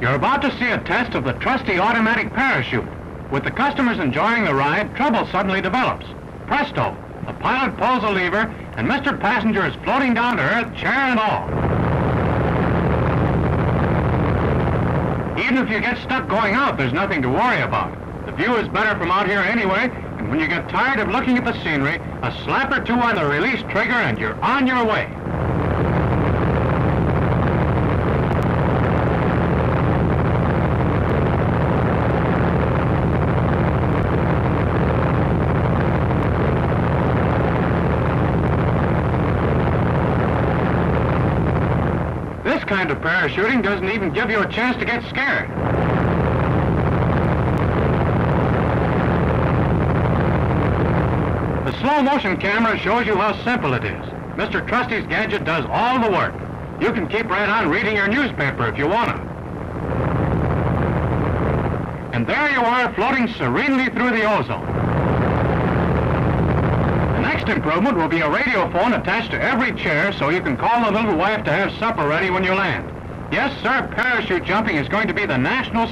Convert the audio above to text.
You're about to see a test of the trusty automatic parachute. With the customers enjoying the ride, trouble suddenly develops. Presto! The pilot pulls a lever, and Mr. Passenger is floating down to earth, chair and all. Even if you get stuck going out, there's nothing to worry about. The view is better from out here anyway, and when you get tired of looking at the scenery, a slap or two on the release trigger and you're on your way. This kind of parachuting doesn't even give you a chance to get scared. The slow motion camera shows you how simple it is. Mr. Trusty's gadget does all the work. You can keep right on reading your newspaper if you want to. And there you are floating serenely through the ozone. Improvement will be a radio phone attached to every chair so you can call the little wife to have supper ready when you land. Yes, sir, parachute jumping is going to be the national